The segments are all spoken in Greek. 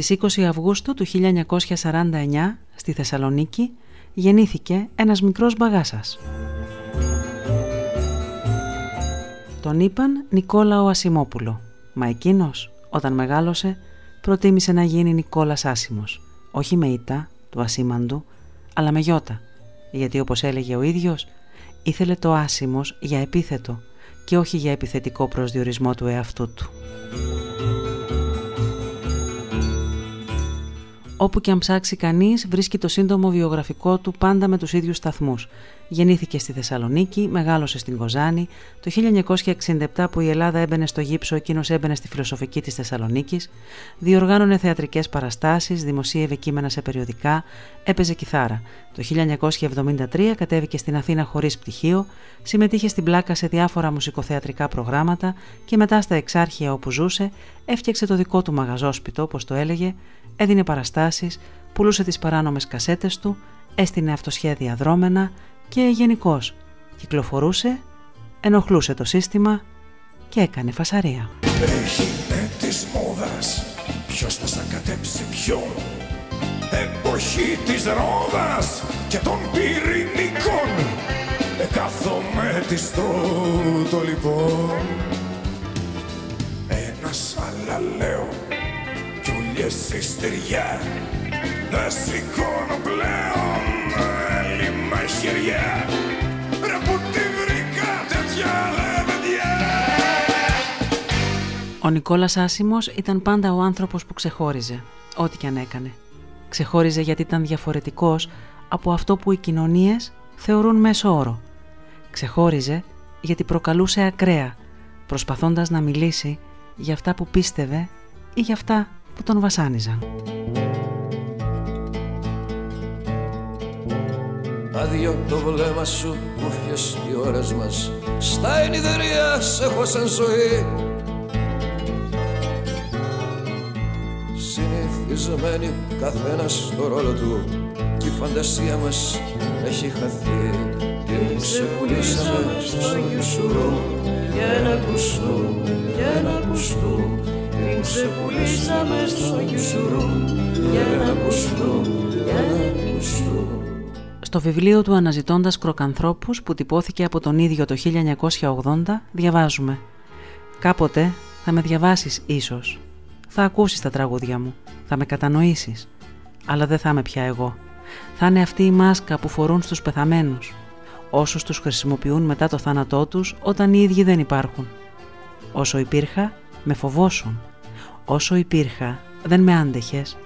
Στις 20 Αυγούστου του 1949 στη Θεσσαλονίκη γεννήθηκε ένας μικρός μπαγάσας. Τον είπαν Νικόλαο Ασημόπουλο, μα εκείνος όταν μεγάλωσε προτίμησε να γίνει Νικόλας Άσημος, όχι με ήττα του ασήμαντου, αλλά με γιώτα, γιατί όπως έλεγε ο ίδιος ήθελε το άσημος για επίθετο και όχι για επιθετικό προσδιορισμό του εαυτού του. Όπου και αν ψάξει κανείς βρίσκει το σύντομο βιογραφικό του πάντα με τους ίδιους σταθμούς. Γεννήθηκε στη Θεσσαλονίκη, μεγάλωσε στην Κοζάνη. Το 1967 που η Ελλάδα έμπαινε στο γύψο, εκείνος έμπαινε στη φιλοσοφική της Θεσσαλονίκης. Διοργάνωνε θεατρικές παραστάσεις, δημοσίευε κείμενα σε περιοδικά, έπαιζε κιθάρα. Το 1973 κατέβηκε στην Αθήνα χωρίς πτυχίο, συμμετείχε στην πλάκα σε διάφορα μουσικοθεατρικά προγράμματα και μετά στα εξάρχεια όπου ζούσε έφτιαξε το δικό του μαγαζόσπιτο, όπως το έλεγε, έδινε παραστάσεις, πουλούσε τις παράνομες κασέτες του, έστεινε αυτοσχέδια δρόμενα και γενικώς κυκλοφορούσε, ενοχλούσε το σύστημα και έκανε φασαρία. Έγινε της μόδας, ποιος θα σαν κατέψει ποιον; Εποχή της ρόδας και των πυρηνικών. Εκάθομαι τη στρώτο λοιπόν Ένας άλλα λέω και συστηριά Δεν σηκώνω πλέον έλλειμμα χεριά Ρε που τη βρήκα τέτοια λεβεντιά Ο Νικόλας Άσιμος ήταν πάντα ο άνθρωπος που ξεχώριζε, ό,τι και αν έκανε. Ξεχώριζε γιατί ήταν διαφορετικός από αυτό που οι κοινωνίες θεωρούν μέσο όρο. Ξεχώριζε γιατί προκαλούσε ακραία, προσπαθώντας να μιλήσει για αυτά που πίστευε ή για αυτά που τον βασάνιζαν. Άδειο το βλέμμα σου, κούφιες οι ώρες μας. Στα ενιδερία σε έχω σαν ζωή. Συνηθισμένοι καθένας στο ρόλο του. Κι η φαντασία μας έχει χαθεί. Την ξεπουλήσαμε στο γιουσουρού Για να ακουστούν, για να ακουστούν την ξεπουλήσαμε στο γιουσουρού για να ακουστούν, για να ακουστούν. Στο βιβλίο του «Αναζητώντας κροκανθρώπους» που τυπώθηκε από τον ίδιο το 1980 διαβάζουμε. «Κάποτε θα με διαβάσεις ίσως, θα ακούσεις τα τραγούδια μου, θα με κατανοήσεις, αλλά δεν θα είμαι πια εγώ. Θα είναι αυτή η μάσκα που φορούν στους πεθαμένους, όσους τους χρησιμοποιούν μετά το θάνατό τους όταν οι ίδιοι δεν υπάρχουν. Όσο υπήρχα, με φοβόσουν. Όσο υπήρχα, δεν με άντεχες.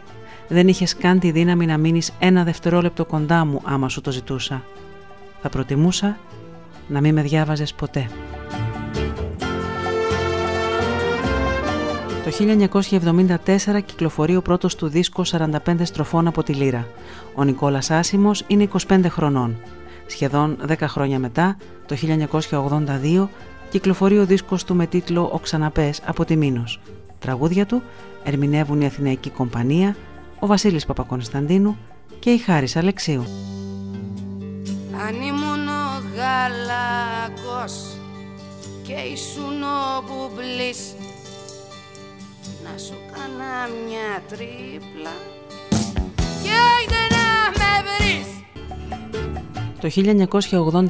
Δεν είχες καν τη δύναμη να μείνεις ένα δευτερόλεπτο κοντά μου άμα σου το ζητούσα. Θα προτιμούσα να μην με διάβαζες ποτέ. Το 1974 κυκλοφορεί ο πρώτος του δίσκο 45 στροφών από τη Λύρα. Ο Νικόλας Άσιμος είναι 25 χρονών. Σχεδόν 10 χρόνια μετά, το 1982, κυκλοφορεί ο δίσκος του με τίτλο «Ο Ξαναπές» από τη Μήνος. Τραγούδια του ερμηνεύουν η Αθηναϊκή Κομπανία, ο Βασίλης Παπακονσταντίνου και η Χάρης Αλεξίου. Αν ήμουν ο γαλακός και ήσουν ο μπουμπλής να σου κάνα μια τρίπλα και άιντε να με βρεις το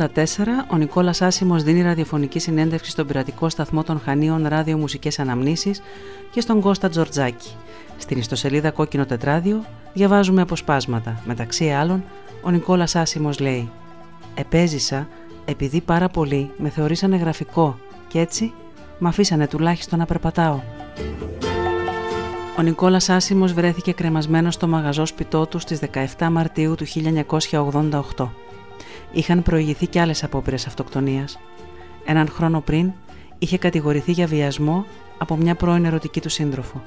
1984 ο Νικόλας Άσιμος δίνει ραδιοφωνική συνέντευξη στον πειρατικό σταθμό των Χανίων Ράδιο Μουσικές Αναμνήσεις και στον Κώστα Τζορτζάκη. Στην ιστοσελίδα Κόκκινο Τετράδιο διαβάζουμε αποσπάσματα. Μεταξύ άλλων, ο Νικόλας Άσιμος λέει «Επέζησα επειδή πάρα πολλοί με θεωρήσανε γραφικό και έτσι με αφήσανε τουλάχιστον να περπατάω». Ο Νικόλας Άσιμος βρέθηκε κρεμασμένος στο μαγαζόσπιτό του στις 17 Μαρτίου του 1988 είχαν προηγηθεί και άλλες απόπειρες αυτοκτονίας. Έναν χρόνο πριν είχε κατηγορηθεί για βιασμό από μια πρώην ερωτική του σύντροφο.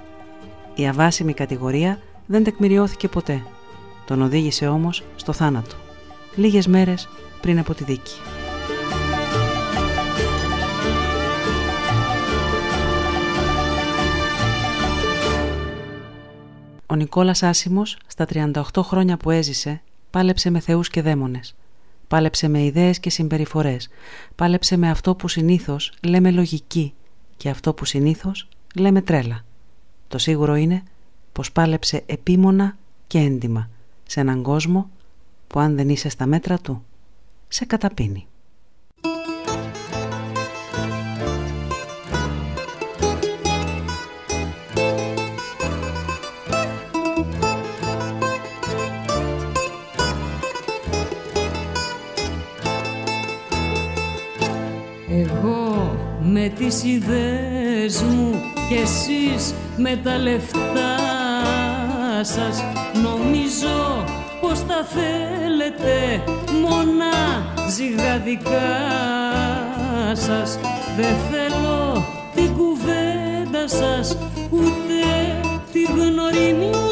Η αβάσιμη κατηγορία δεν τεκμηριώθηκε ποτέ. Τον οδήγησε όμως στο θάνατο. Λίγες μέρες πριν από τη δίκη. Ο Νικόλας Άσιμος, στα 38 χρόνια που έζησε, πάλεψε με θεούς και δαίμονες. Πάλεψε με ιδέες και συμπεριφορές. Πάλεψε με αυτό που συνήθως λέμε λογική και αυτό που συνήθως λέμε τρέλα. Το σίγουρο είναι πως πάλεψε επίμονα και έντιμα σε έναν κόσμο που αν δεν είσαι στα μέτρα του, σε καταπίνει. Τις ιδέες μου και εσείς με τα λεφτά σας. Νομίζω πως τα θέλετε μόνα ζυγαδικά σας. Δεν θέλω την κουβέντα σας ούτε τη γνωριμία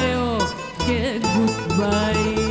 λέω και goodbye